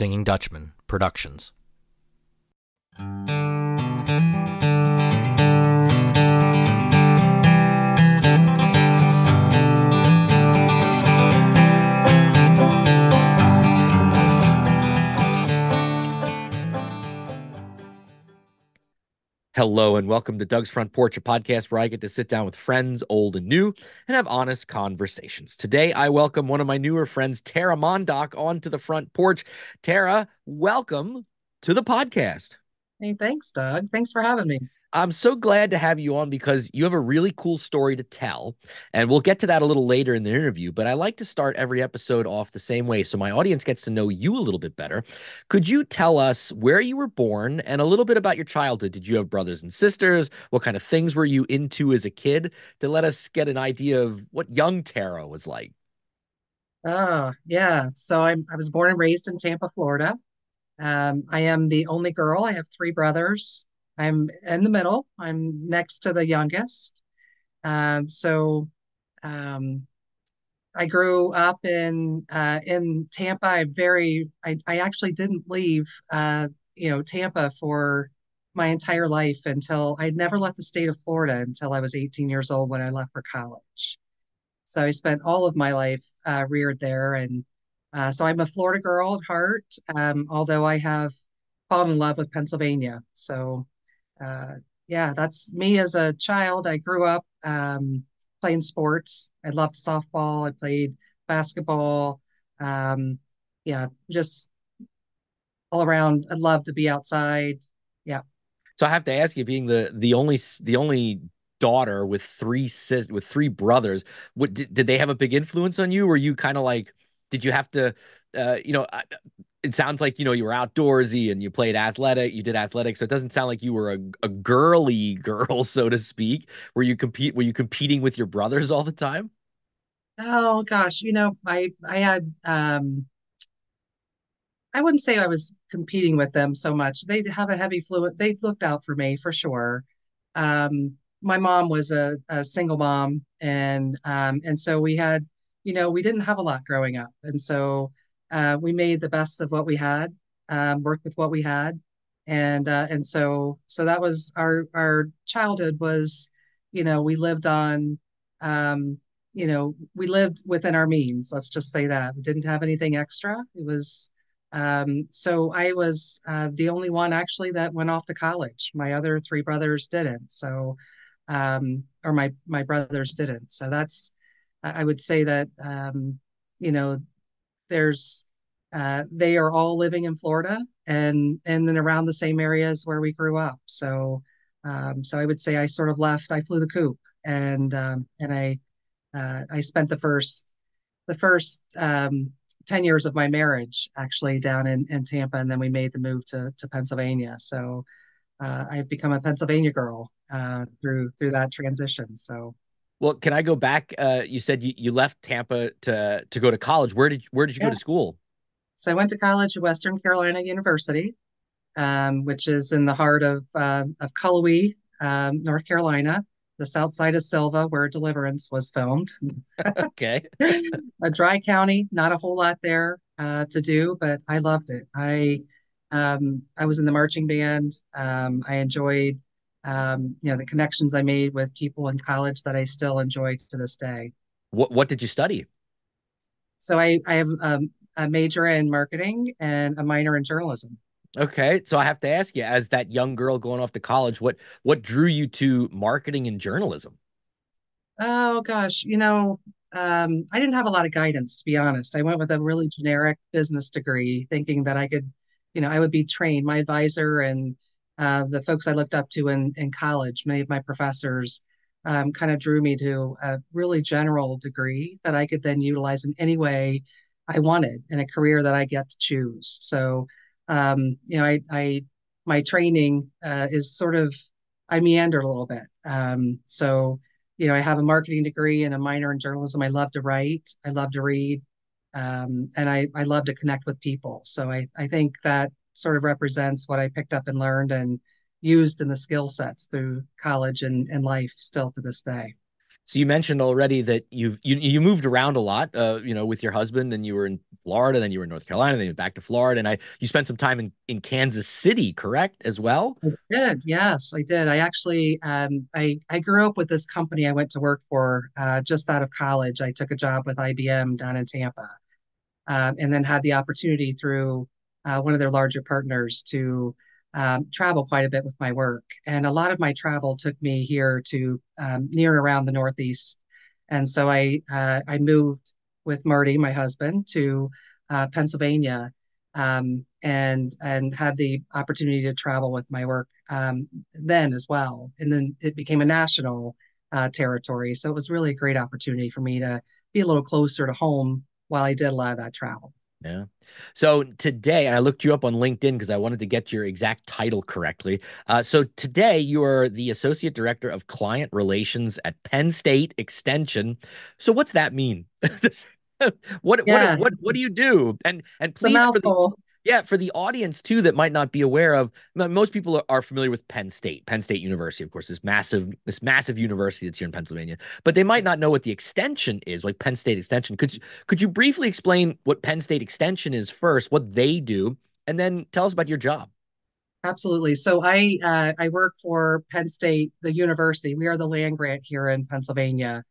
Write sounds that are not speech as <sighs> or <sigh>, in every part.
Singing Dutchman Productions. Hello and welcome to Doug's Front Porch, a podcast where I get to sit down with friends, old and new, and have honest conversations. Today, I welcome one of my newer friends, Tara Mondock, onto the front porch. Tara, welcome to the podcast. Hey, thanks, Doug. Thanks for having me. I'm so glad to have you on because you have a really cool story to tell. And we'll get to that a little later in the interview. But I like to start every episode off the same way so my audience gets to know you a little bit better. Could you tell us where you were born and a little bit about your childhood? Did you have brothers and sisters? What kind of things were you into as a kid to let us get an idea of what young Tara was like? Oh, yeah. So I'm, I was born and raised in Tampa, Florida. Um, I am the only girl. I have three brothers. I'm in the middle. I'm next to the youngest. Um, so um, I grew up in uh, in Tampa. I very I, I actually didn't leave uh, you know Tampa for my entire life until I'd never left the state of Florida until I was 18 years old when I left for college. So I spent all of my life uh, reared there, and uh, so I'm a Florida girl at heart. Um, although I have fallen in love with Pennsylvania, so uh, yeah, that's me as a child. I grew up um, playing sports. I loved softball. I played basketball. Um, yeah, just all around. I love to be outside. Yeah. So I have to ask you, being the the only the only daughter with three sis with three brothers, what did, did they have a big influence on you? Were you kind of like, did you have to, uh, you know, it sounds like you know you were outdoorsy and you played athletic you did athletics so it doesn't sound like you were a, a girly <laughs> girl so to speak. Were you compete were you competing with your brothers all the time? Oh gosh you know i i had um i wouldn't say i was competing with them so much. They have a heavy fluid they looked out for me for sure. Um my mom was a, a single mom and um and so we had you know we didn't have a lot growing up. And so uh, we made the best of what we had, um, worked with what we had, and uh, and so so that was our our childhood was, you know, we lived on, um, you know, we lived within our means. Let's just say that we didn't have anything extra. It was. Um, so I was uh, the only one actually that went off to college. My other three brothers didn't. So, um, or my my brothers didn't. So that's I would say that um, you know there's uh, they are all living in Florida and and then around the same areas where we grew up. So um, so I would say I sort of left. I flew the coop and um, and I uh, I spent the first the first um, 10 years of my marriage actually down in, in Tampa and then we made the move to to Pennsylvania. So uh, I've become a Pennsylvania girl uh, through through that transition. So well, can I go back? Uh, you said you, you left Tampa to to go to college. Where did where did you yeah. go to school? So I went to college at Western Carolina University, um, which is in the heart of uh, of Cullowhee, um, North Carolina, the south side of Sylva, where Deliverance was filmed. <laughs> okay, a dry county, not a whole lot there uh, to do, but I loved it. I um, I was in the marching band. Um, I enjoyed um, you know, the connections I made with people in college that I still enjoy to this day. What What did you study? So I I have um, a major in marketing and a minor in journalism. Okay, so I have to ask you, as that young girl going off to college, what what drew you to marketing and journalism? Oh gosh, you know, um, I didn't have a lot of guidance to be honest. I went with a really generic business degree, thinking that I could, you know, I would be trained. My advisor and uh, the folks I looked up to in, in college, many of my professors, um, kind of drew me to a really general degree that I could then utilize in any way I wanted in a career that I get to choose. So, um, you know, I, I my training uh, is sort of I meandered a little bit. Um, so, you know, I have a marketing degree and a minor in journalism. I love to write. I love to read. Um, and I, I love to connect with people. So I, I think that sort of represents what I picked up and learned and used in the skill sets through college and, and life still to this day. So you mentioned already that you've you you moved around a lot, uh, you know, with your husband, and you were in Florida, then you were in North Carolina, then you went back to Florida, and I you spent some time in in Kansas City, correct, as well? I did. Yes, I did. I actually, um, I I grew up with this company I went to work for uh, just out of college. I took a job with IBM down in Tampa, um, and then had the opportunity through uh, one of their larger partners to um, travel quite a bit with my work. And a lot of my travel took me here to um, near and around the Northeast. And so I uh, I moved with Marty, my husband, to uh, Pennsylvania, um, and and had the opportunity to travel with my work um, then as well. And then it became a national uh, territory, so it was really a great opportunity for me to be a little closer to home while I did a lot of that travel. Yeah. So today, and I looked you up on LinkedIn because I wanted to get your exact title correctly. Uh, so today, you are the Associate Director of Client Relations at Penn State Extension. So what's that mean? <laughs> <laughs> what, Yeah, what what what do you do? And and please for the. Yeah, for the audience too that might not be aware of, most people are, familiar with Penn State, Penn State University, of course, this massive, this massive university that's here in Pennsylvania, but they might not know what the extension is, like Penn State Extension. Could you, could you briefly explain what Penn State Extension is first, what they do, and then tell us about your job? Absolutely. So I uh, I work for Penn State, the university. We are the land grant here in Pennsylvania.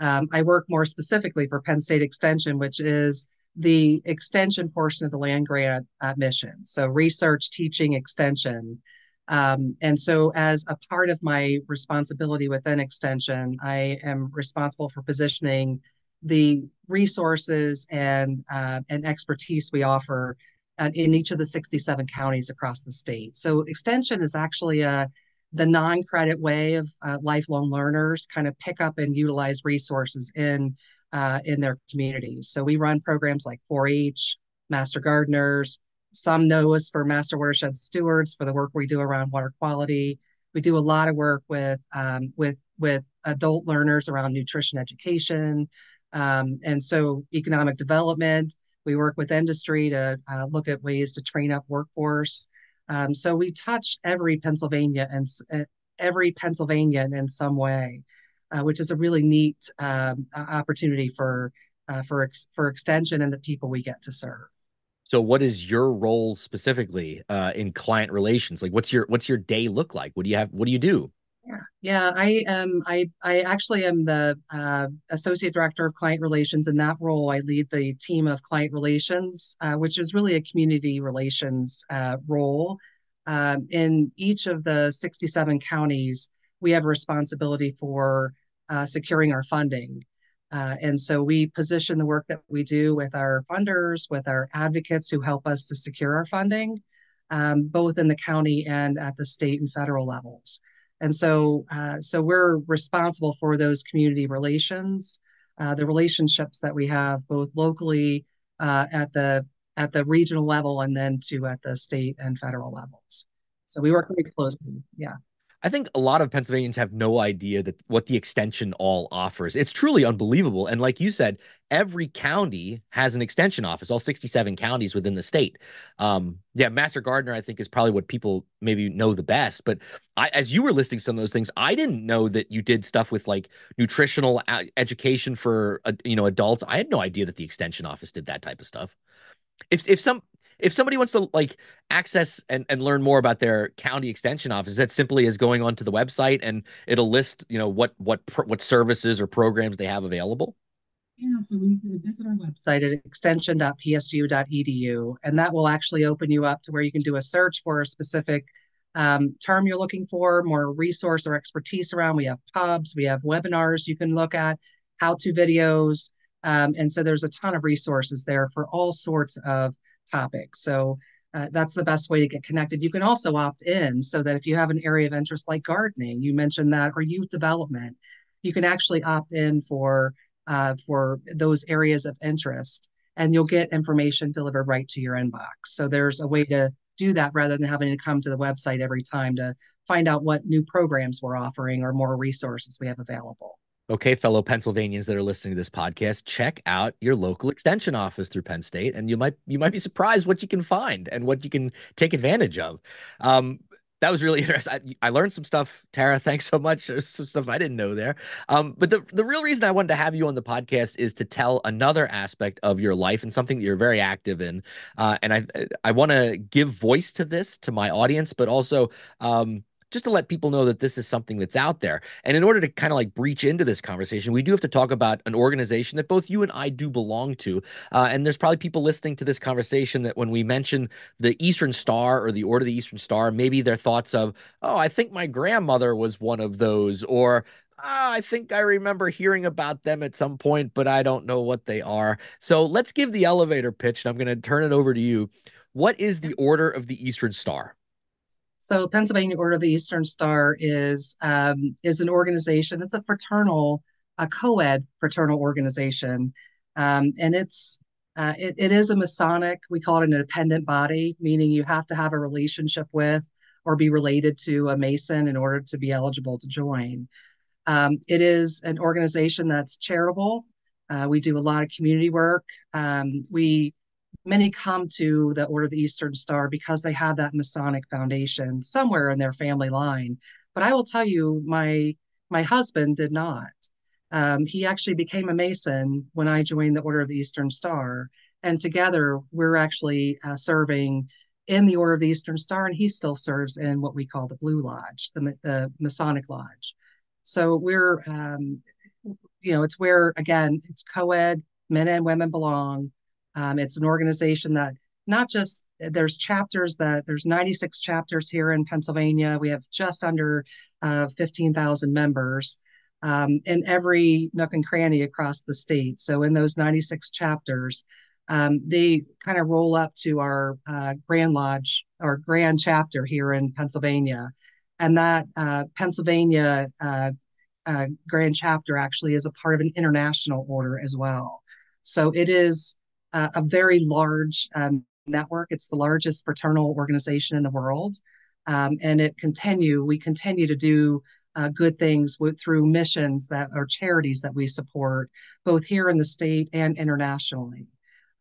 Um, I work more specifically for Penn State Extension, which is the extension portion of the land grant uh, mission. So research, teaching, extension. Um, and so, as a part of my responsibility within Extension, I am responsible for positioning the resources and uh, and expertise we offer uh, in each of the 67 counties across the state. So extension is actually a the non-credit way of uh, lifelong learners kind of pick up and utilize resources in uh, in their communities. So we run programs like 4-H, Master Gardeners. Some know us for Master Watershed Stewards for the work we do around water quality. We do a lot of work with um, with with adult learners around nutrition education, um, and so economic development we work with industry to uh, look at ways to train up workforce. Um, so we touch every Pennsylvania and uh, every Pennsylvanian in some way, uh, which is a really neat um, opportunity for uh, for ex- for extension and the people we get to serve. So what is your role specifically uh, in client relations? Like what's your what's your day look like? What do you have? What do you do? Yeah, yeah. I am. I I actually am the uh, associate director of client relations. In that role, I lead the team of client relations, uh, which is really a community relations uh, role. Um, in each of the 67 counties, we have a responsibility for uh, securing our funding. Uh, and so we position the work that we do with our funders, with our advocates who help us to secure our funding, um, both in the county and at the state and federal levels. And so, uh, so we're responsible for those community relations, uh, the relationships that we have both locally uh, at the at the regional level and then to at the state and federal levels. So we work very closely. Yeah. I think a lot of Pennsylvanians have no idea that what the extension all offers. It's truly unbelievable. And like you said, every county has an extension office, all 67 counties within the state. Um, yeah, Master Gardener, I think, is probably what people maybe know the best. But I, as you were listing some of those things, I didn't know that you did stuff with like nutritional education for uh, you know adults. I had no idea that the extension office did that type of stuff. If if some if somebody wants to like access and, and learn more about their county extension office, that simply is going onto the website and it'll list, you know, what what what services or programs they have available. Yeah, so we can visit our website at extension.psu.edu, and that will actually open you up to where you can do a search for a specific um, term you're looking for, more resource or expertise around. We have pubs, we have webinars you can look at, how to videos. Um, and so there's a ton of resources there for all sorts of topics. So uh, that's the best way to get connected. You can also opt in so that if you have an area of interest like gardening, you mentioned that, or youth development, you can actually opt in for uh, for those areas of interest, and you'll get information delivered right to your inbox. So there's a way to do that rather than having to come to the website every time to find out what new programs we're offering or more resources we have available. Okay, fellow Pennsylvanians that are listening to this podcast, check out your local extension office through Penn State, and you might you might be surprised what you can find and what you can take advantage of. Um, that was really <laughs> interesting. I, I, learned some stuff, Tara. Thanks so much. There's some stuff I didn't know there. Um, but the the real reason I wanted to have you on the podcast is to tell another aspect of your life and something that you're very active in. Uh, and I I want to give voice to this to my audience, but also um, just to let people know that this is something that's out there. And in order to kind of like breach into this conversation, we do have to talk about an organization that both you and I do belong to. Uh, and there's probably people listening to this conversation that when we mention the Eastern Star or the Order of the Eastern Star, maybe their thoughts of, oh, I think my grandmother was one of those, or oh, I think I remember hearing about them at some point, but I don't know what they are. So let's give the elevator pitch, and I'm going to turn it over to you. What is the Order of the Eastern Star? So Pennsylvania Order of the Eastern Star is um, is an organization. It's a fraternal, a co-ed fraternal organization, um, and it's uh, it, it is a Masonic. We call it an independent body, meaning you have to have a relationship with or be related to a Mason in order to be eligible to join. Um, it is an organization that's charitable. Uh, we do a lot of community work. Um, we many come to the Order of the Eastern Star because they have that Masonic foundation somewhere in their family line. But I will tell you, my my husband did not. Um, he actually became a Mason when I joined the Order of the Eastern Star, and together we're actually uh, serving in the Order of the Eastern Star, and he still serves in what we call the Blue Lodge, the, the Masonic Lodge. So we're, um, you know, it's where again it's co-ed, men and women belong. Um, it's an organization that not just there's chapters that there's 96 chapters here in Pennsylvania. We have just under uh, 15,000 members um, in every nook and cranny across the state. So in those 96 chapters, um, they kind of roll up to our uh, Grand Lodge or Grand Chapter here in Pennsylvania. And that uh, Pennsylvania uh, uh, Grand Chapter actually is a part of an international order as well. So it is uh, a very large um, network. It's the largest fraternal organization in the world. Um, and it continue, we continue to do uh, good things with, through missions that are charities that we support, both here in the state and internationally.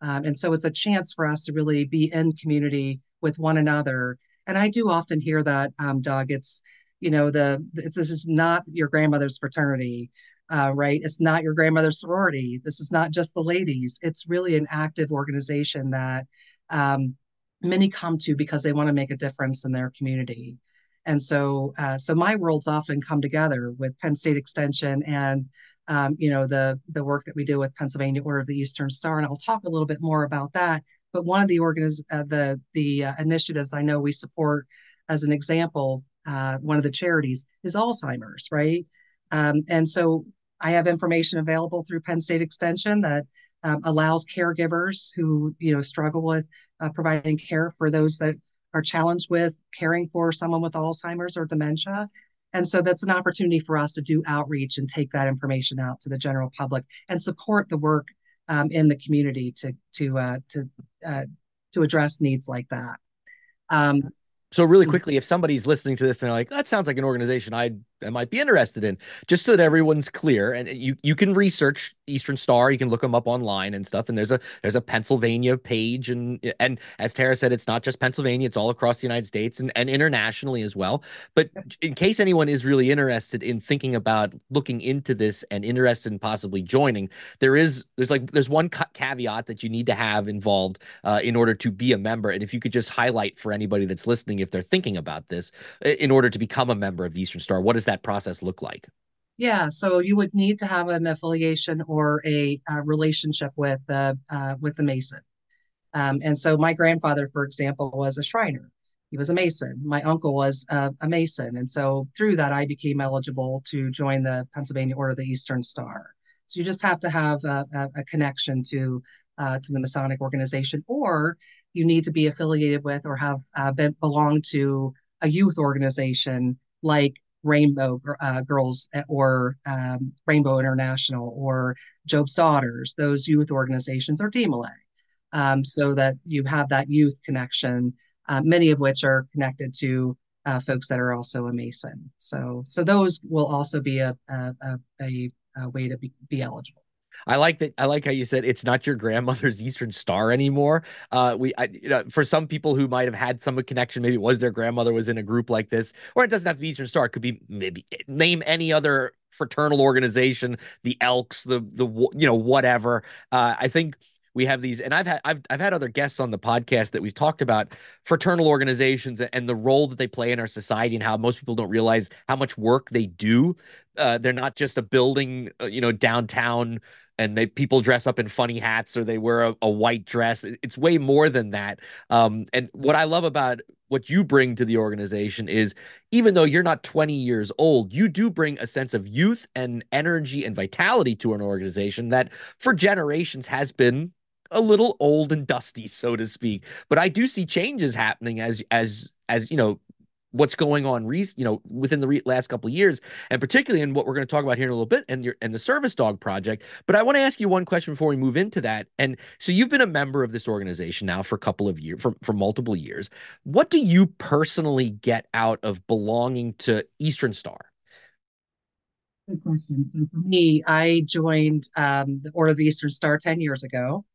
Um, and so it's a chance for us to really be in community with one another. And I do often hear that, um, Doug. It's you know the this is not your grandmother's fraternity uh, right? It's not your grandmother's sorority. This is not just the ladies. It's really an active organization that um, many come to because they want to make a difference in their community. And so, uh, so my worlds often come together with Penn State Extension and um, you know the the work that we do with Pennsylvania Order of the Eastern Star, and I'll talk a little bit more about that. But one of the organiz- uh, the the uh, initiatives I know we support, as an example, uh, one of the charities is Alzheimer's, right? Um, and so I have information available through Penn State Extension that um, allows caregivers who you know struggle with uh, providing care for those that are challenged with caring for someone with Alzheimer's or dementia. And so that's an opportunity for us to do outreach and take that information out to the general public and support the work um, in the community to to uh, to uh, to address needs like that. Um, so really quickly, if somebody's listening to this and they're like, that sounds like an organization I I might be interested in, just so that everyone's clear. And you you can research Eastern Star, you can look them up online and stuff. And there's a there's a Pennsylvania page, and and as Tara said, it's not just Pennsylvania; it's all across the United States and, and internationally as well. But in case anyone is really interested in thinking about looking into this and interested in possibly joining, there is there's like there's one caveat that you need to have involved uh, in order to be a member. And if you could just highlight for anybody that's listening, if they're thinking about this, in order to become a member of Eastern Star, what is that process look like? Yeah, so you would need to have an affiliation or a, a relationship with the uh, with the Mason. Um, and so my grandfather, for example, was a Shriner. He was a Mason. My uncle was a, a Mason, and so through that, I became eligible to join the Pennsylvania Order of the Eastern Star. So you just have to have a, a, a connection to uh, to the Masonic organization, or you need to be affiliated with or have uh, been belong to a youth organization like Rainbow uh, Girls eh, or um, Rainbow International or Job's Daughters, those youth organizations, or DeMolay, um, so that you have that youth connection, uh, many of which are connected to uh, folks that are also a Mason. So, so those will also be a, a, a, a way to be, be eligible. I like that. I like how you said it's not your grandmother's <laughs> Eastern Star anymore. Uh, we, I, you know, for some people who might have had some connection, maybe it was their grandmother was in a group like this, or it doesn't have to be Eastern Star. It could be maybe name any other fraternal organization, the Elks, the the you know whatever. Uh, I think we have these and i've had I've, I've had other guests on the podcast that we've talked about fraternal organizations and the role that they play in our society and how most people don't realize how much work they do uh, they're not just a building uh, you know downtown and they people dress up in funny hats or they wear a, a white dress. It's way more than that. Um, and what I love about what you bring to the organization is even though you're not 20 years old, you do bring a sense of youth and energy and vitality to an organization that for generations has been a little old and dusty, so to speak. But I do see changes happening as as as you know what's going on re- you know within the re- last couple of years and particularly in what we're going to talk about here in a little bit and your and the service dog project but i want to ask you one question before we move into that and so you've been a member of this organization now for a couple of years for, for multiple years what do you personally get out of belonging to eastern star Good question. So for me, I joined um, the Order of the Eastern Star 10 years ago.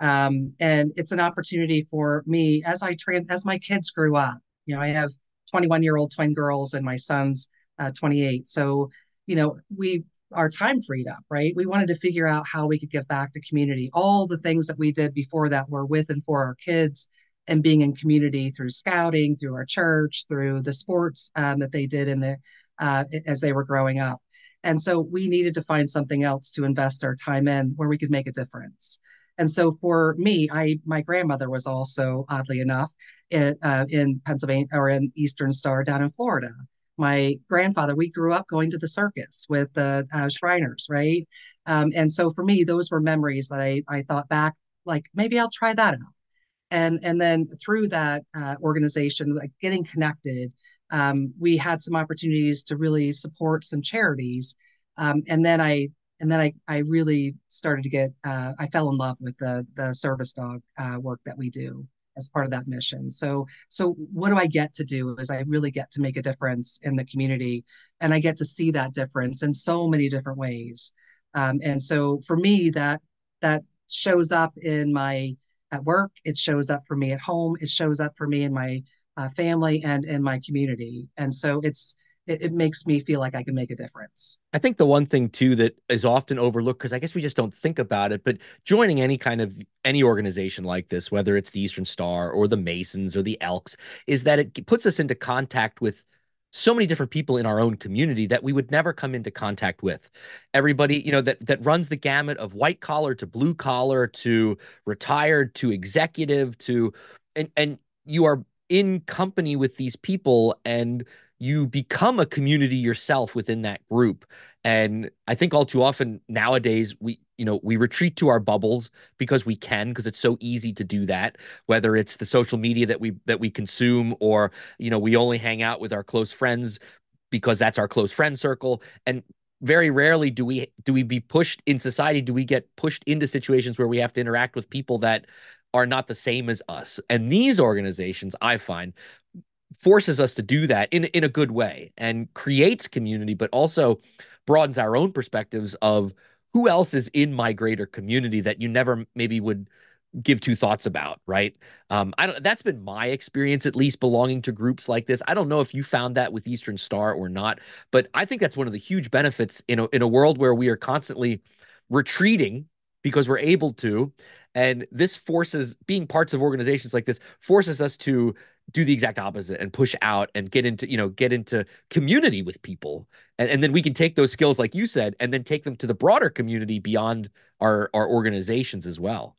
Um, and it's an opportunity for me as I train, as my kids grew up. You know, I have 21 year old twin girls and my son's uh, 28. So, you know, we our time freed up, right? We wanted to figure out how we could give back to community. All the things that we did before that were with and for our kids and being in community through scouting, through our church, through the sports um, that they did in the uh, as they were growing up. And so we needed to find something else to invest our time in where we could make a difference. And so for me, I my grandmother was also oddly enough in, uh, in Pennsylvania or in Eastern Star down in Florida. My grandfather, we grew up going to the circus with the uh, Shriners, right? Um, and so for me, those were memories that I, I thought back, like maybe I'll try that out. And and then through that uh, organization, like getting connected, um, we had some opportunities to really support some charities. Um, and then I and then I, I really started to get uh, I fell in love with the the service dog uh, work that we do as part of that mission. So so what do I get to do is I really get to make a difference in the community and I get to see that difference in so many different ways. Um, and so for me that that shows up in my at work, it shows up for me at home, it shows up for me in my uh, family and in my community. And so it's it, it makes me feel like I can make a difference. I think the one thing too that is often overlooked because I guess we just don't think about it, but joining any kind of any organization like this, whether it's the Eastern Star or the Masons or the Elks, is that it puts us into contact with so many different people in our own community that we would never come into contact with. Everybody, you know, that that runs the gamut of white collar to blue collar to retired to executive to and and you are in company with these people and you become a community yourself within that group. And i think all too often nowadays we you know we retreat to our bubbles because we can because it's so easy to do that whether it's the social media that we that we consume or you know we only hang out with our close friends because that's our close friend circle. And very rarely do we do we be pushed in society do we get pushed into situations where we have to interact with people that are not the same as us. And these organizations i find forces us to do that in in a good way and creates community, but also broadens our own perspectives of who else is in my greater community that you never maybe would give two thoughts about, right? Um, I don't. That's been my experience, at least belonging to groups like this. I don't know if you found that with Eastern Star or not, but I think that's one of the huge benefits in a in a world where we are constantly retreating because we're able to, and this forces being parts of organizations like this forces us to do the exact opposite and push out and get into you know get into community with people. And, and then we can take those skills like you said and then take them to the broader community beyond our our organizations as well.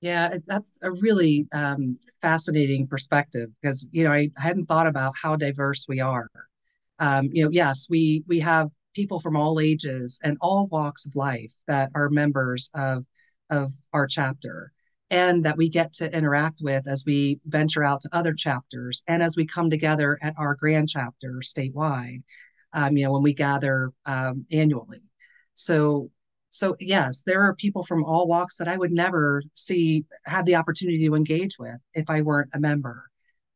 Yeah that's a really um, fascinating perspective because you know I hadn't thought about how diverse we are. Um, you know yes we we have people from all ages and all walks of life that are members of of our chapter and that we get to interact with as we venture out to other chapters and as we come together at our grand chapter statewide um, you know when we gather um, annually. So so yes there are people from all walks that i would never see have the opportunity to engage with if i weren't a member.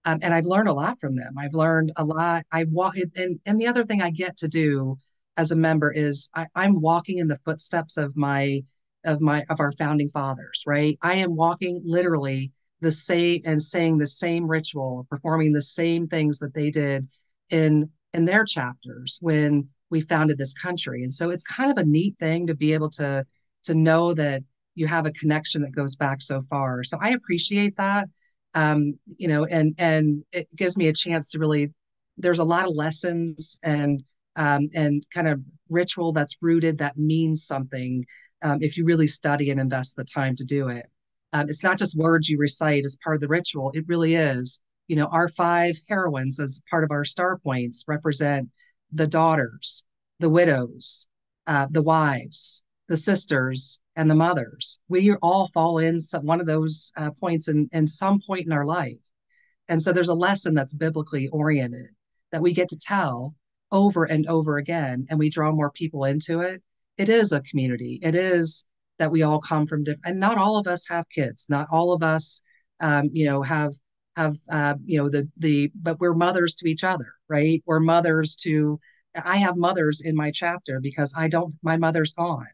Um, and i've learned a lot from them. I've learned a lot. I walk and and the other thing i get to do as a member is I, i'm walking in the footsteps of my of my of our founding fathers, right? I am walking literally the same and saying the same ritual, performing the same things that they did in in their chapters when we founded this country. And so it's kind of a neat thing to be able to to know that you have a connection that goes back so far. So I appreciate that. Um, you know, and and it gives me a chance to really there's a lot of lessons and um, and kind of ritual that's rooted that means something um, if you really study and invest the time to do it. Um, it's not just words you recite as part of the ritual. It really is. You know, our five heroines as part of our star points represent the daughters, the widows, uh, the wives, the sisters, and the mothers. We all fall in some, one of those uh, points in, in some point in our life. And so there's a lesson that's biblically oriented that we get to tell over and over again, and we draw more people into it. It is a community. It is that we all come from different, and not all of us have kids. Not all of us, um, you know, have have uh, you know the the, but we're mothers to each other, right? We're mothers to. I have mothers in my chapter because I don't. My mother's gone,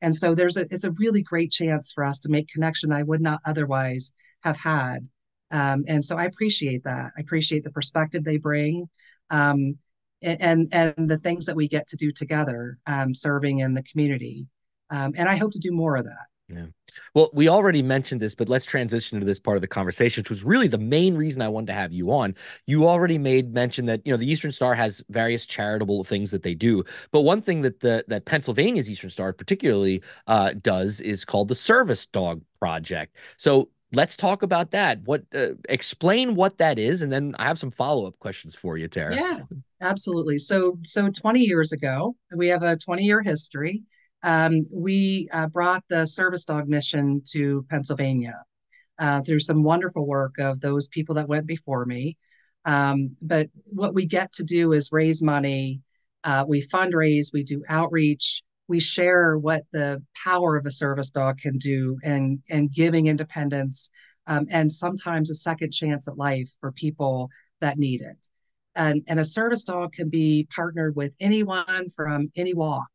and so there's a. It's a really great chance for us to make connection I would not otherwise have had. Um, and so I appreciate that. I appreciate the perspective they bring. Um, and and the things that we get to do together, um, serving in the community. Um, and I hope to do more of that. Yeah. Well, we already mentioned this, but let's transition to this part of the conversation, which was really the main reason I wanted to have you on. You already made mention that you know the Eastern Star has various charitable things that they do, but one thing that the that Pennsylvania's Eastern Star particularly uh, does is called the Service Dog Project. So let's talk about that. What uh, explain what that is, and then I have some follow up questions for you, Tara. Yeah, absolutely. So so 20 years ago, we have a 20 year history um, we uh, brought the service dog mission to Pennsylvania uh, through some wonderful work of those people that went before me. Um, but what we get to do is raise money. Uh, we fundraise, we do outreach, we share what the power of a service dog can do and, and giving independence um, and sometimes a second chance at life for people that need it. And, and a service dog can be partnered with anyone from any walk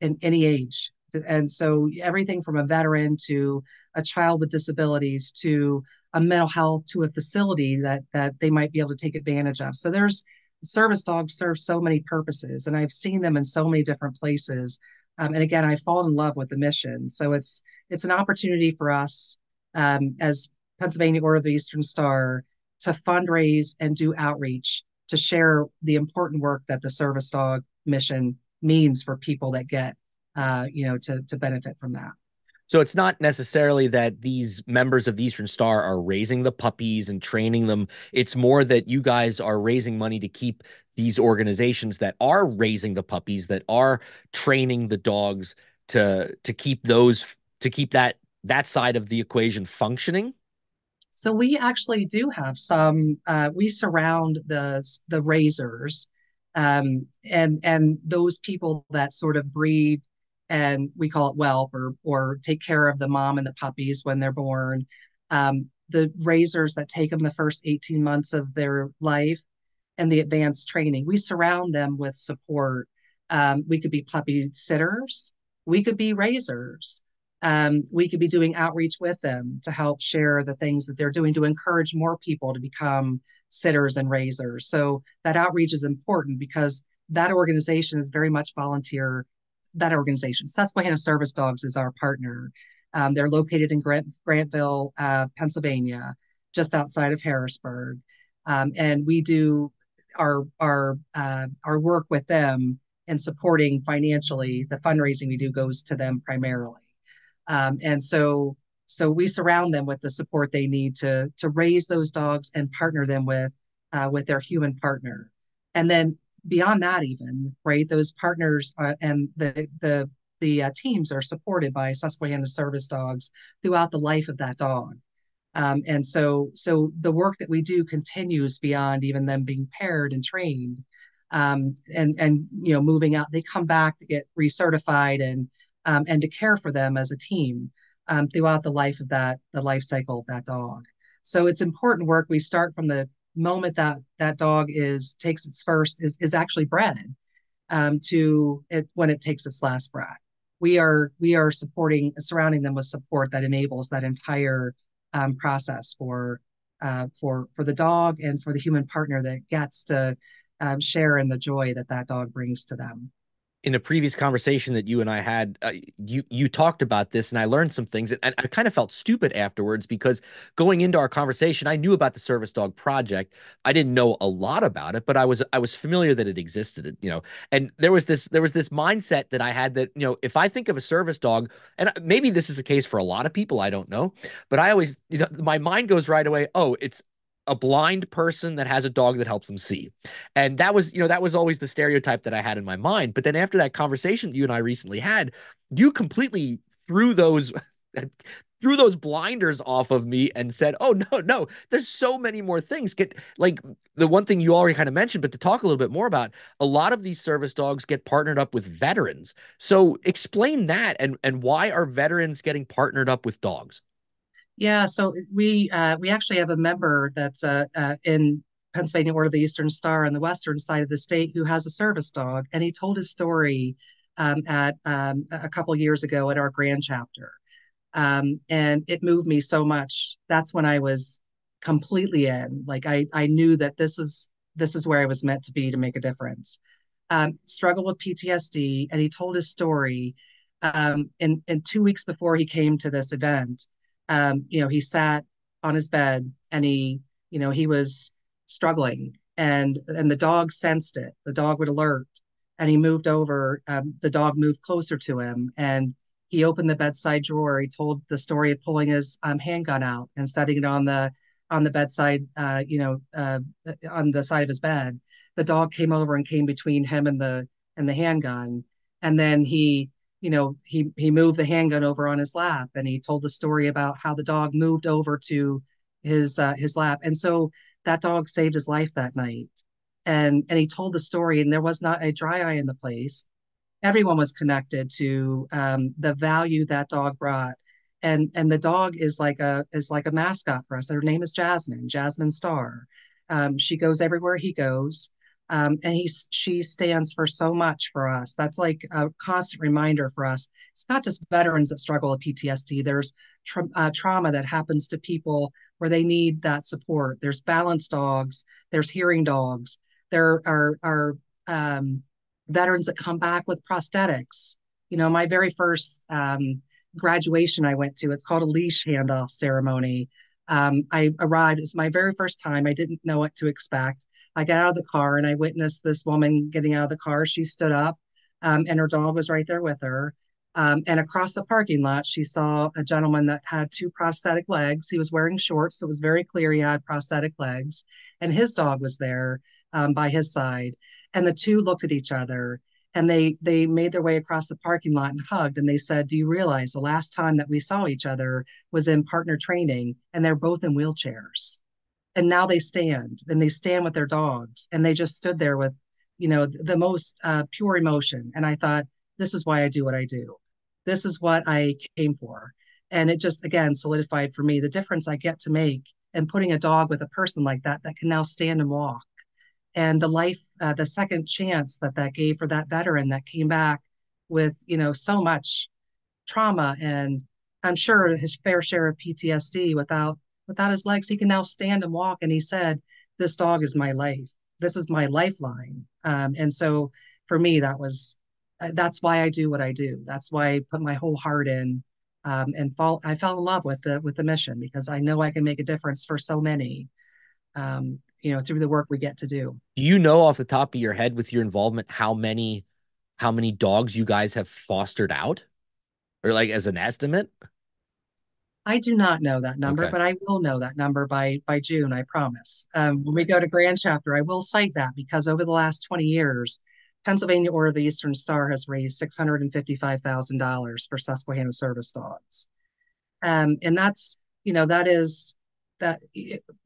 and any age. And so everything from a veteran to a child with disabilities to a mental health to a facility that that they might be able to take advantage of. So there's service dogs serve so many purposes, and I've seen them in so many different places. Um, and again, I fall in love with the mission. So it's it's an opportunity for us um, as Pennsylvania Order of the Eastern Star to fundraise and do outreach to share the important work that the service dog mission means for people that get uh, you know to to benefit from that. So it's not necessarily that these members of the Eastern Star are raising the puppies and training them. It's more that you guys are raising money to keep these organizations that are raising the puppies, that are training the dogs to to keep those to keep that that side of the equation functioning. So we actually do have some. Uh, we surround the the raisers um, and and those people that sort of breed and we call it whelp or or take care of the mom and the puppies when they're born um, the raisers that take them the first 18 months of their life and the advanced training we surround them with support um, we could be puppy sitters we could be raisers um, we could be doing outreach with them to help share the things that they're doing to encourage more people to become sitters and raisers. So that outreach is important because that organization is very much volunteer. That organization, Susquehanna Service Dogs, is our partner. Um, they're located in Grant, Grantville, uh, Pennsylvania, just outside of Harrisburg, um, and we do our our uh, our work with them and supporting financially. The fundraising we do goes to them primarily. Um, and so so we surround them with the support they need to to raise those dogs and partner them with uh, with their human partner. And then beyond that, even right, those partners uh, and the the the uh, teams are supported by Susquehanna service dogs throughout the life of that dog. Um, and so so the work that we do continues beyond even them being paired and trained. Um, and and you know moving out they come back to get recertified and um, and to care for them as a team um, throughout the life of that the life cycle of that dog. So it's important work. We start from the moment that that dog is takes its first is, is actually bred um, to it when it takes its last breath. We are we are supporting surrounding them with support that enables that entire um, process for uh, for for the dog and for the human partner that gets to um, share in the joy that that dog brings to them in a previous conversation that you and I had, uh, you you talked about this, and I learned some things, and I kind of felt stupid afterwards because going into our conversation, I knew about the Service Dog Project. I didn't know a lot about it, but I was I was familiar that it existed, you know. And there was this there was this mindset that I had that you know if I think of a service dog, and maybe this is the case for a lot of people, I don't know, but I always you know my mind goes right away. Oh, it's a blind person that has a dog that helps them see. And that was, you know, that was always the stereotype that I had in my mind. But then after that conversation you and I recently had, you completely threw those <laughs> threw those blinders off of me and said, "Oh no, no, there's so many more things." Get like the one thing you already kind of mentioned, but to talk a little bit more about, a lot of these service dogs get partnered up with veterans. So explain that and and why are veterans getting partnered up with dogs? Yeah, so we uh, we actually have a member that's uh, uh, in Pennsylvania Order of the Eastern Star on the western side of the state who has a service dog, and he told his story um, at um, a couple years ago at our grand chapter, um, and it moved me so much. That's when I was completely in. Like I I knew that this was this is where I was meant to be to make a difference. Um, struggled with PTSD, and he told his story. Um, in in two weeks before he came to this event um, you know, he sat on his bed and he, you know, he was struggling and and the dog sensed it. The dog would alert and he moved over. Um, the dog moved closer to him and he opened the bedside drawer. He told the story of pulling his um, handgun out and setting it on the on the bedside, uh, you know, uh, on the side of his bed. The dog came over and came between him and the and the handgun, and then he you know, he he moved the handgun over on his lap, and he told the story about how the dog moved over to his uh, his lap, and so that dog saved his life that night. And and he told the story, and there was not a dry eye in the place. Everyone was connected to um, the value that dog brought, and and the dog is like a is like a mascot for us. Her name is Jasmine, Jasmine Star. Um, she goes everywhere he goes. Um, and he, she stands for so much for us. That's like a constant reminder for us. It's not just veterans that struggle with PTSD. There's tra- uh, trauma that happens to people where they need that support. There's balance dogs. There's hearing dogs. There are are um, veterans that come back with prosthetics. You know, my very first um, graduation I went to, it's called a leash handoff ceremony. Um, I arrived, it was my very first time. I didn't know what to expect. I got out of the car and I witnessed this woman getting out of the car. She stood up um, and her dog was right there with her. Um, and across the parking lot, she saw a gentleman that had two prosthetic legs. He was wearing shorts, so it was very clear he had prosthetic legs. And his dog was there um, by his side. And the two looked at each other and they they made their way across the parking lot and hugged and they said do you realize the last time that we saw each other was in partner training and they're both in wheelchairs and now they stand and they stand with their dogs and they just stood there with you know the most uh, pure emotion. And i thought this is why i do what i do. This is what i came for. And it just again solidified for me the difference i get to make and putting a dog with a person like that that can now stand and walk. And the life uh, the second chance that that gave for that veteran that came back with you know so much trauma and i'm sure his fair share of ptsd without without his legs, he can now stand and walk. And he said, This dog is my life. This is my lifeline. Um, and so for me, that was uh, that's why I do what I do. That's why I put my whole heart in um, and fall. I fell in love with the with the mission because I know I can make a difference for so many. Um, you know, through the work we get to do. Do you know off the top of your head with your involvement how many how many dogs you guys have fostered out? Or like as an estimate? I do not know that number, okay. but I will know that number by by June. I promise. Um, when we go to Grand Chapter, I will cite that because over the last twenty years, Pennsylvania Order of the Eastern Star has raised six hundred and fifty-five thousand dollars for Susquehanna service dogs, um, and that's you know that is that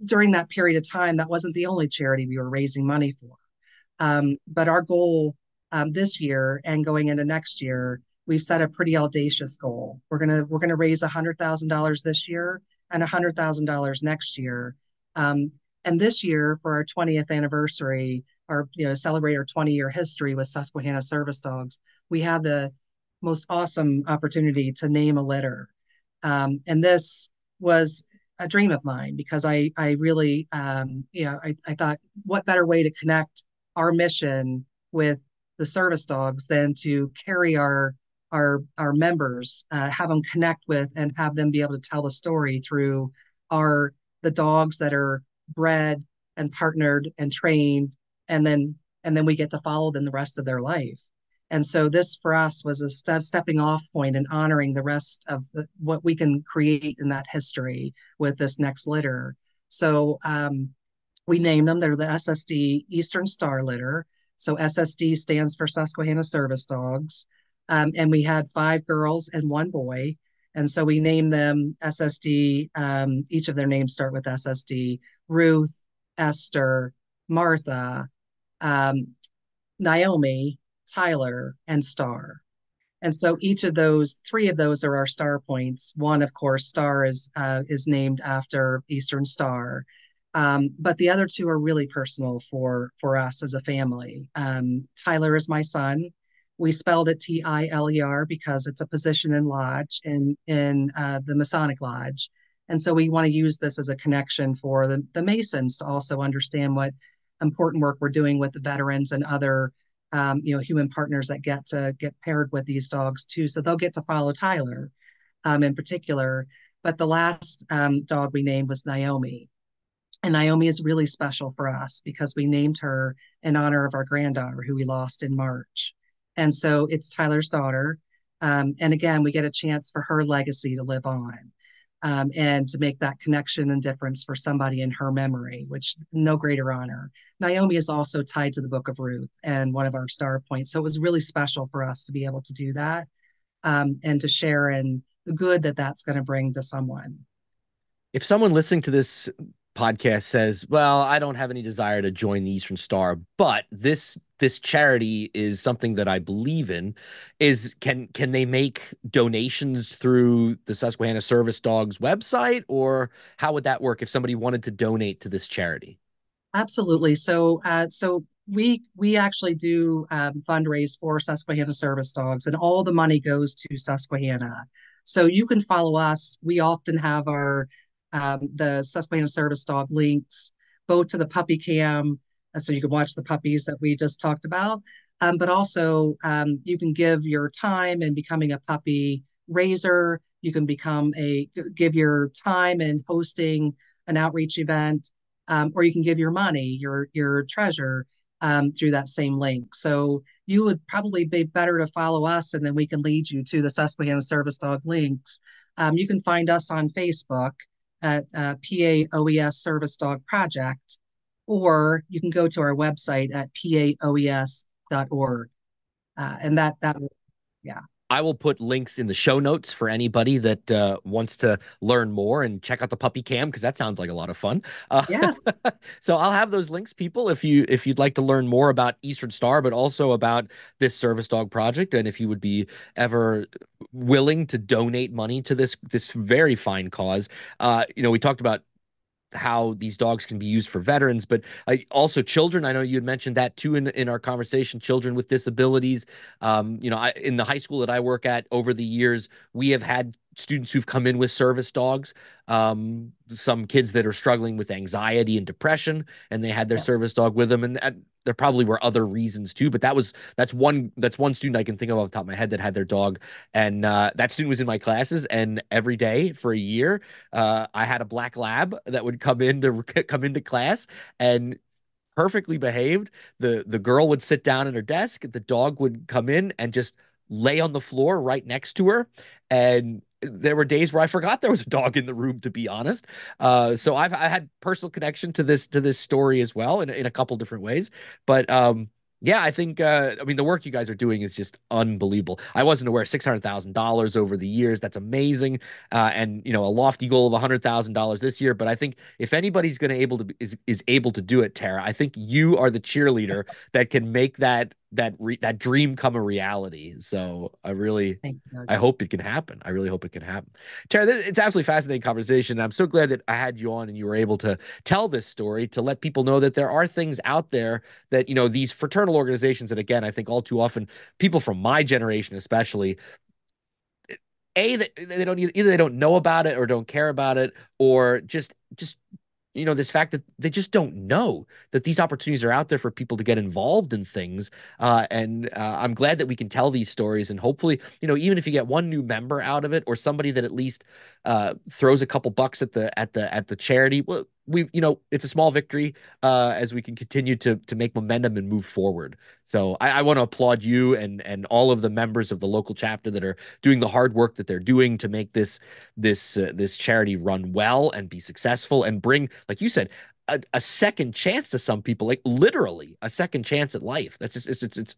during that period of time that wasn't the only charity we were raising money for, um, but our goal um, this year and going into next year we've set a pretty audacious goal. We're gonna we're gonna raise hundred thousand dollars this year and hundred thousand dollars next year. Um, and this year for our 20th anniversary, our you know celebrate our 20 year history with Susquehanna Service Dogs, we had the most awesome opportunity to name a litter. Um, and this was a dream of mine because I I really um, you know I, I thought what better way to connect our mission with the service dogs than to carry our our our members, uh, have them connect with and have them be able to tell the story through our the dogs that are bred and partnered and trained, and then and then we get to follow them the rest of their life. And so this for us was a step, stepping off point and honoring the rest of the, what we can create in that history with this next litter. So um, we named them. They're the SSD Eastern Star litter. So SSD stands for Susquehanna Service Dogs. Um, and we had five girls and one boy. And so we named them SSD. Um, each of their names start with SSD Ruth, Esther, Martha, um, Naomi, Tyler, and Star. And so each of those, three of those are our star points. One, of course, Star is uh, is named after Eastern Star, um, but the other two are really personal for for us as a family. Um, Tyler is my son. We spelled it T I L E R because it's a position in lodge in in uh, the Masonic Lodge, and so we want to use this as a connection for the the Masons to also understand what important work we're doing with the veterans and other um, you know, human partners that get to get paired with these dogs too. So they'll get to follow Tyler um, in particular. But the last um, dog we named was Naomi. And Naomi is really special for us because we named her in honor of our granddaughter who we lost in March. And so it's Tyler's daughter. Um, and again, we get a chance for her legacy to live on um, and to make that connection and difference for somebody in her memory, which no greater honor. Naomi is also tied to the Book of Ruth and one of our star points. So it was really special for us to be able to do that um, and to share in the good that that's going to bring to someone. If someone listening to this podcast says, "Well, I don't have any desire to join the Eastern Star, but this this charity is something that I believe in." Is can can they make donations through the Susquehanna Service Dogs website, or how would that work if somebody wanted to donate to this charity? Absolutely. So, uh, so we we actually do um, fundraise for Susquehanna Service Dogs, and all the money goes to Susquehanna. So you can follow us. We often have our um, the Susquehanna Service Dog links both to the puppy cam, uh, so you can watch the puppies that we just talked about, um, but also um, you can give your time in becoming a puppy raiser. You can become a give your time in hosting an outreach event, um, or you can give your money, your your treasure um, through that same link. So you would probably be better to follow us, and then we can lead you to the Susquehanna Service Dog links. Um, you can find us on Facebook at uh, PAOES Service Dog Project, or you can go to our website at paoes.org. Uh, and that, that, yeah. I will put links in the show notes for anybody that uh, wants to learn more and check out the puppy cam because that sounds like a lot of fun. Uh, yes. <laughs> so I'll have those links, people, if you if you'd like to learn more about Eastern Star, but also about this service dog project, and if you would be ever willing to donate money to this this very fine cause. Uh, you know, we talked about how these dogs can be used for veterans, but also children. I know you had mentioned that too in in our conversation. Children with disabilities. Um, you know, I, in the high school that I work at, over the years, we have had students who've come in with service dogs um, some kids that are struggling with anxiety and depression and they had their yes. service dog with them and, and, there probably were other reasons too but that was that's one that's one student i can think of off the top of my head that had their dog. And uh, that student was in my classes and every day for a year uh, i had a black lab that would come in to <laughs> come into class and perfectly behaved. The the girl would sit down at her desk the dog would come in and just lay on the floor right next to her. And there were days where I forgot there was a dog in the room, to be honest. Uh, so I've I had personal connection to this to this story as well in in a couple different ways. But um, yeah, I think uh, I mean the work you guys are doing is just unbelievable. I wasn't aware six hundred thousand dollars over the years. That's amazing, uh, and you know a lofty goal of hundred thousand dollars this year. But I think if anybody's going to able to is is able to do it, Tara, I think you are the cheerleader that can make that that re- that dream come a reality. So I really I hope it can happen. I really hope it can happen. Tara, it's absolutely fascinating conversation. I'm so glad that I had you on and you were able to tell this story to let people know that there are things out there that you know these fraternal organizations. And again, I think all too often people from my generation, especially, eh, a they don't either they don't know about it or don't care about it or just just you know this fact that they just don't know that these opportunities are out there for people to get involved in things uh, and uh, i'm glad that we can tell these stories and hopefully you know even if you get one new member out of it or somebody that at least uh, throws a couple bucks at the at the at the charity well we you know it's a small victory uh, as we can continue to to make momentum and move forward. So I, I want to applaud you and and all of the members of the local chapter that are doing the hard work that they're doing to make this this uh, this charity run well and be successful and bring like you said a, a, second chance to some people like literally a second chance at life. That's just, it's it's it's.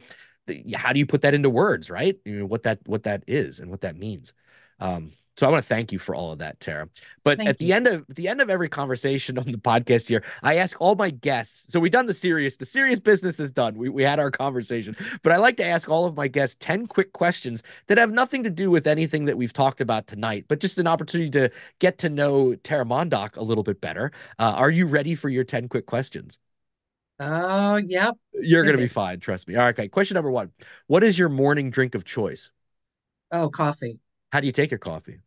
How do you put that into words, right? You know what that what that is and what that means. Um, so I want to thank you for all of that, Tara. But thank at you. the end of the end of every conversation <laughs> on the podcast here, I ask all my guests. So we've done the serious, the serious business is done. We we had our conversation, but I like to ask all of my guests 10 quick questions that have nothing to do with anything that we've talked about tonight, but just an opportunity to get to know Tara Mondock a little bit better. Uh, are you ready for your 10 quick questions? Oh, yep. You're going to be fine. Trust me. All right. Okay. Question number one What is your morning drink of choice? Oh, coffee. How do you take your coffee?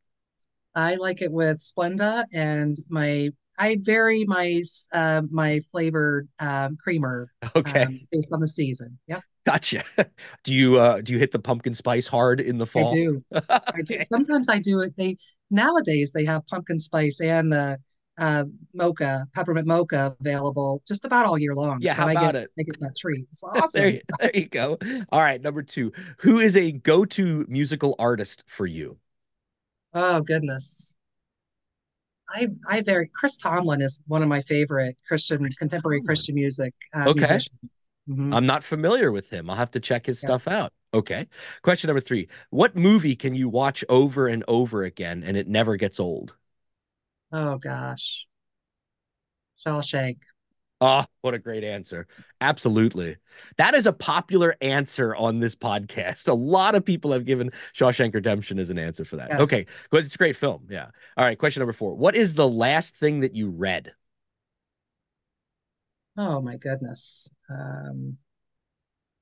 I like it with Splenda and my I vary my uh, my flavored um, creamer. Okay. Um, based on the season. Yeah. Gotcha. <laughs> Do you uh do you hit the pumpkin spice hard in the fall? I do. <laughs> okay. I do. Sometimes I do it. They nowadays they have pumpkin spice and the uh, mocha, peppermint mocha available just about all year long. Yeah, so how I about get, it? I get that treat. It's <laughs> awesome. there, you, there you go. All right, number two. Who is a go-to musical artist for you? Oh goodness. I I very Chris Tomlin is one of my favorite Christian Chris contemporary Tomlin. Christian music uh, okay. musicians. Mm-hmm. I'm not familiar with him. I'll have to check his yeah. stuff out. Okay. Question number three. What movie can you watch over and over again and it never gets old? Oh gosh. Shawshank. Oh, what a great answer. Absolutely. That is a popular answer on this podcast. A lot of people have given Shawshank Redemption as an answer for that. Yes. Okay. Because it's a great film. Yeah. All right. Question number four. What is the last thing that you read? Oh, my goodness. Um,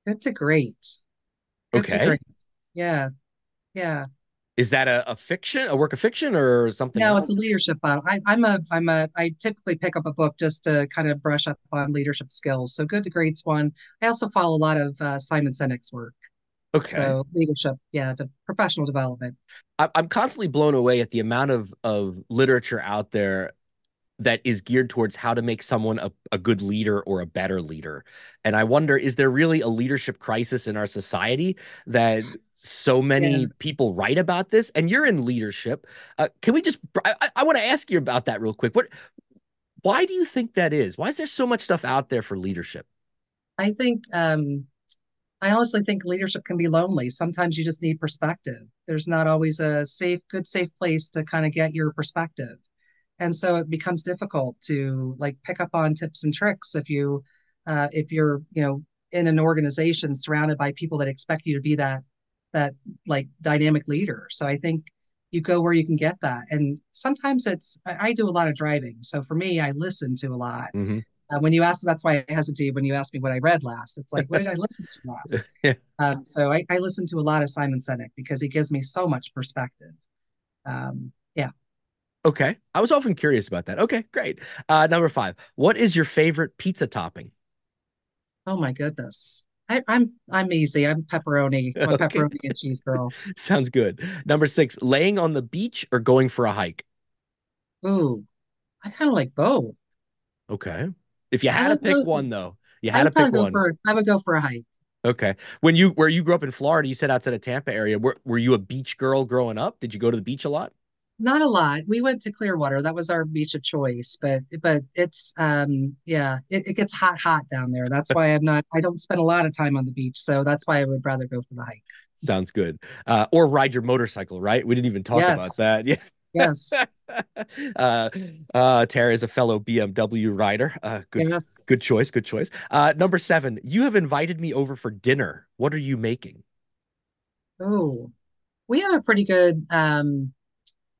good to great. Good okay. To great. Yeah. Yeah. Is that a, a fiction, a work of fiction, or something? No, else? it's a leadership book. I, I'm a, I'm a, I typically pick up a book just to kind of brush up on leadership skills. So Good to Great's one. I also follow a lot of uh, Simon Sinek's work. Okay. So leadership, yeah, to professional development. I'm constantly blown away at the amount of of literature out there that is geared towards how to make someone a, a good leader or a better leader. And I wonder, is there really a leadership crisis in our society that <sighs> so many yeah. people write about this? And you're in leadership. Uh, can we just i, I want to ask you about that real quick. What why do you think that is? Why is there so much stuff out there for leadership? I think um i honestly think leadership can be lonely. Sometimes you just need perspective. There's not always a safe good safe place to kind of get your perspective and so it becomes difficult to like pick up on tips and tricks if you uh, if you're you know in an organization surrounded by people that expect you to be that that like dynamic leader. So I think you go where you can get that. And sometimes it's I, I do a lot of driving, so for me, I listen to a lot. Mm-hmm. Uh, when you ask, that's why I hesitate when you ask me what I read last. It's like, what did I <laughs> listen to last? yeah. Um, so I, I listen to a lot of Simon Sinek because he gives me so much perspective. Um. Okay. I was often curious about that. Okay, great. Uh, number five. What is your favorite pizza topping? Oh my goodness. I, am I'm, I'm easy. I'm pepperoni. <laughs> I'm okay. pepperoni and cheese girl. <laughs> Sounds good. Number six, laying on the beach or going for a hike. Ooh, I kind of like both. Okay. If you had to pick go, one though, you had to pick one. For, I would go for a hike. Okay. When you where you grew up in Florida, you said outside of Tampa area. Were were you a beach girl growing up? Did you go to the beach a lot? Not a lot. We went to Clearwater. That was our beach of choice. But but it's um yeah, it, it gets hot hot down there. That's why I'm not. I don't spend a lot of time on the beach. So that's why I would rather go for the hike. Sounds good. Uh, or ride your motorcycle. Right? We didn't even talk yes. about that. <laughs> Yeah. Yes. <laughs> uh, uh, Tara is a fellow BMW rider. Uh, good, Yes. good choice. Good choice. Uh, number seven, you have invited me over for dinner. What are you making? Oh, we have a pretty good um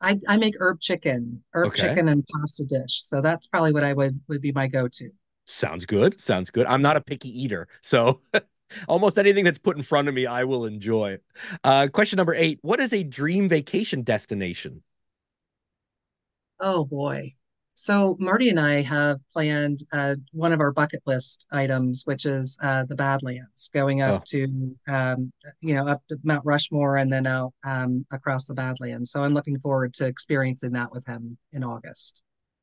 I I make herb chicken, herb Okay. chicken and pasta dish. So that's probably what I would would be my go-to. Sounds good. Sounds good. I'm not a picky eater, so <laughs> almost anything that's put in front of me, I will enjoy. Uh, question number eight, what is a dream vacation destination? Oh boy. So Marty and I have planned uh, one of our bucket list items, which is uh, the Badlands, going up Oh, to um, you know up to Mount Rushmore and then out um, across the Badlands. So I'm looking forward to experiencing that with him in August.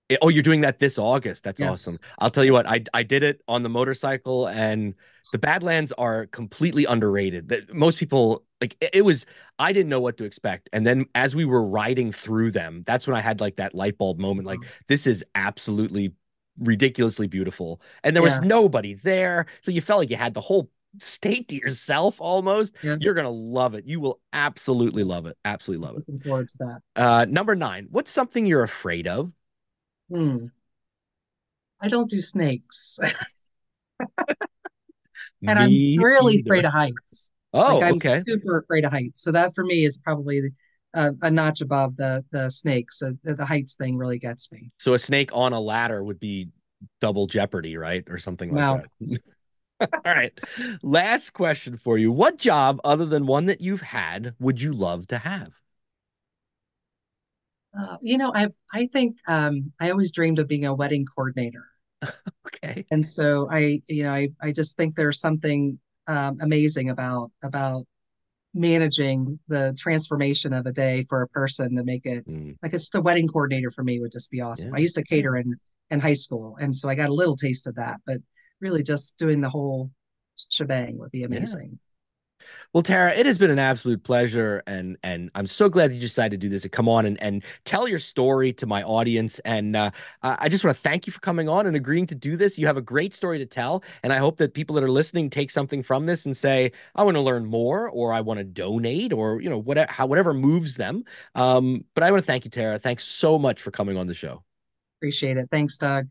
Eh, Oh, you're doing that this August. That's awesome. I'll tell you what, I I did it on the motorcycle and the Badlands are completely underrated. That most people like it, it was I didn't know what to expect. And then as we were riding through them, that's when I had like that light bulb moment like this is absolutely ridiculously beautiful. And there was nobody there. So you felt like you had the whole state to yourself almost. Yeah. You're gonna love it. You will absolutely love it. Absolutely love it. Looking forward to that. Uh number nine, what's something you're afraid of? Hmm. I don't do snakes, <laughs> and I'm Me really afraid of heights. Like Oh, I'm okay. super afraid of heights. So that for me is probably uh, a notch above the the snakes. So the, the heights thing really gets me. So a snake on a ladder would be double jeopardy, right? Or something like Wow. that. <laughs> All right. Last question for you. What job, other than one that you've had, would you love to have? Uh, you know, I I think um, I always dreamed of being a wedding coordinator, <laughs> Okay. and so I you know I I just think there's something um, amazing about about managing the transformation of a day for a person to make it Mm, like it's the wedding coordinator for me would just be awesome. I used to cater in in high school, and so I got a little taste of that, but really just doing the whole shebang would be Yeah. Amazing. Well, Tara, it has been an absolute pleasure, and and I'm so glad you decided to do this and come on and and tell your story to my audience. And uh, I I just want to thank you for coming on and agreeing to do this. You have a great story to tell, and I hope that people that are listening take something from this and say, I want to learn more, or I want to donate, or you know, whatever, how whatever moves them. Um, but I want to thank you, Tara. Thanks so much for coming on the show. Appreciate it. Thanks, Doug.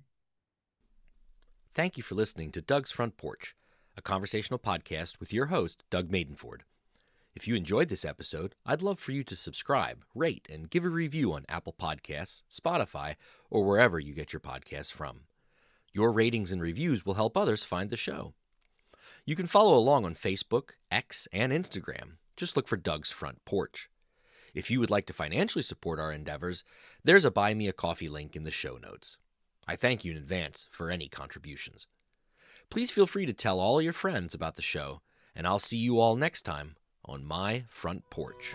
Thank you for listening to Doug's Front Porch, a conversational podcast with your host, Doug Madenford. If you enjoyed this episode, I'd love for you to subscribe, rate, and give a review on Apple Podcasts, Spotify, or wherever you get your podcasts from. Your ratings and reviews will help others find the show. You can follow along on Facebook, X, and Instagram. Just look for Doug's Front Porch. If you would like to financially support our endeavors, there's a Buy Me a Coffee link in the show notes. I thank you in advance for any contributions. Please feel free to tell all your friends about the show, and I'll see you all next time on my front porch.